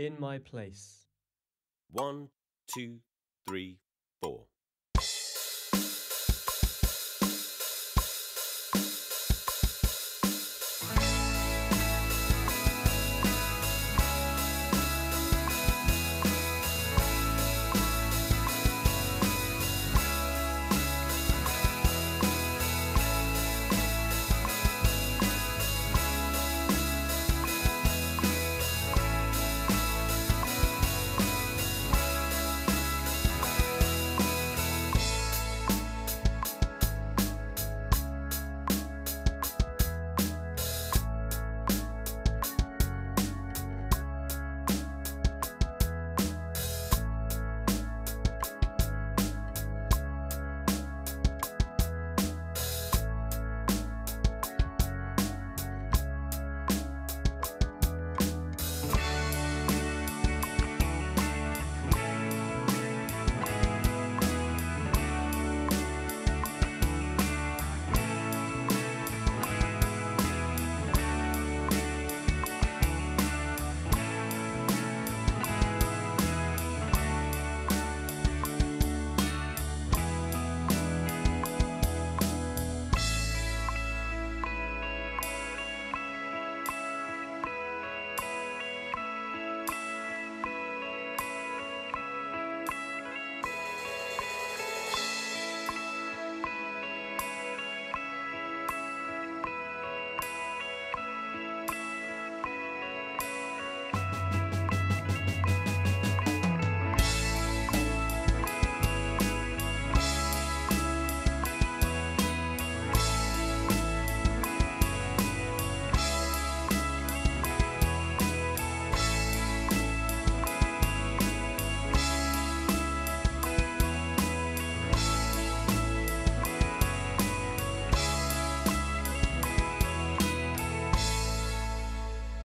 In my place. One, two, three, four.